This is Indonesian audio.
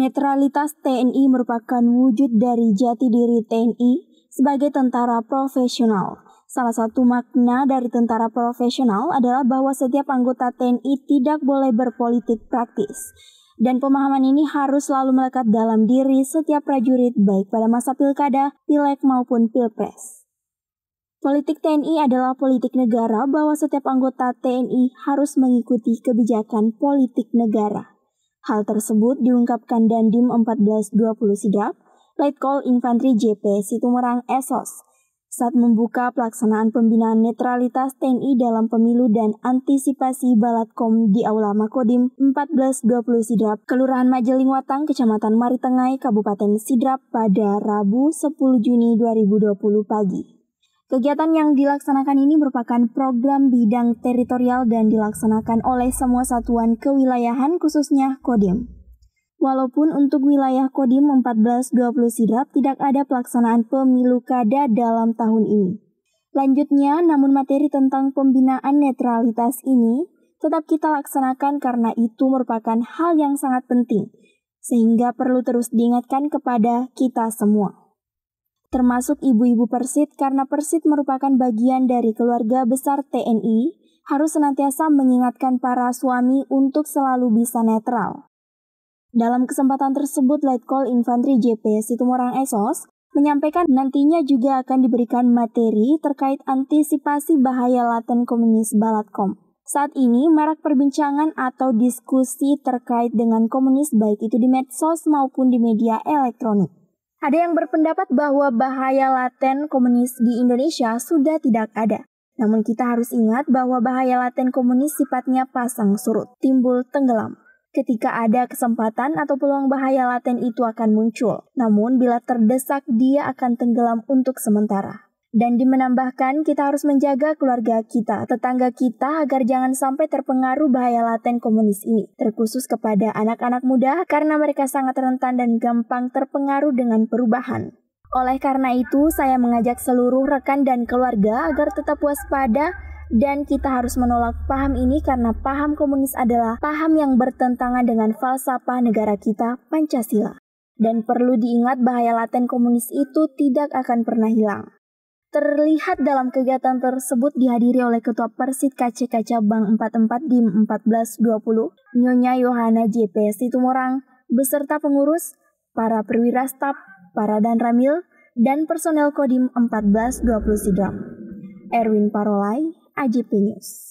Netralitas TNI merupakan wujud dari jati diri TNI sebagai tentara profesional. Salah satu makna dari tentara profesional adalah bahwa setiap anggota TNI tidak boleh berpolitik praktis. Dan pemahaman ini harus selalu melekat dalam diri setiap prajurit baik pada masa pilkada, pileg maupun pilpres. Politik TNI adalah politik negara bahwa setiap anggota TNI harus mengikuti kebijakan politik negara. Hal tersebut diungkapkan Dandim 1420 Sidrap, Lieutenant Infantri JP Situmerang Esos, saat membuka pelaksanaan pembinaan netralitas TNI dalam pemilu dan antisipasi Balatkom di Aula Makodim 1420 Sidrap, Kelurahan Majeling Watang, Kecamatan Maritengai, Kabupaten Sidrap pada Rabu 10 Juni 2020 pagi. Kegiatan yang dilaksanakan ini merupakan program bidang teritorial dan dilaksanakan oleh semua satuan kewilayahan khususnya Kodim. Walaupun untuk wilayah Kodim 1420 Sidrap tidak ada pelaksanaan pemilu kada dalam tahun ini. Lanjutnya, namun materi tentang pembinaan netralitas ini tetap kita laksanakan karena itu merupakan hal yang sangat penting, sehingga perlu terus diingatkan kepada kita semua termasuk ibu-ibu Persit karena Persit merupakan bagian dari keluarga besar TNI, harus senantiasa mengingatkan para suami untuk selalu bisa netral. Dalam kesempatan tersebut, Call Infantri JP Situmorang Esos menyampaikan nantinya juga akan diberikan materi terkait antisipasi bahaya laten komunis Balatkom. Saat ini, marak perbincangan atau diskusi terkait dengan komunis baik itu di medsos maupun di media elektronik. Ada yang berpendapat bahwa bahaya laten komunis di Indonesia sudah tidak ada. Namun kita harus ingat bahwa bahaya laten komunis sifatnya pasang surut, timbul tenggelam. Ketika ada kesempatan atau peluang bahaya laten itu akan muncul. Namun bila terdesak dia akan tenggelam untuk sementara. Dan dimenambahkan kita harus menjaga keluarga kita, tetangga kita agar jangan sampai terpengaruh bahaya laten komunis ini. Terkhusus kepada anak-anak muda karena mereka sangat rentan dan gampang terpengaruh dengan perubahan. Oleh karena itu, saya mengajak seluruh rekan dan keluarga agar tetap waspada dan kita harus menolak paham ini karena paham komunis adalah paham yang bertentangan dengan falsafah negara kita, Pancasila. Dan perlu diingat bahaya laten komunis itu tidak akan pernah hilang terlihat dalam kegiatan tersebut dihadiri oleh Ketua Persit KC Cabang 44 di 1420, Nyonya Yohana JP Situmorang, beserta pengurus, para perwira staf, para dan ramil, dan personel Kodim 1420 Sidram. Erwin Parolai, AJP News.